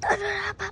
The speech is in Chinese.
到了吧。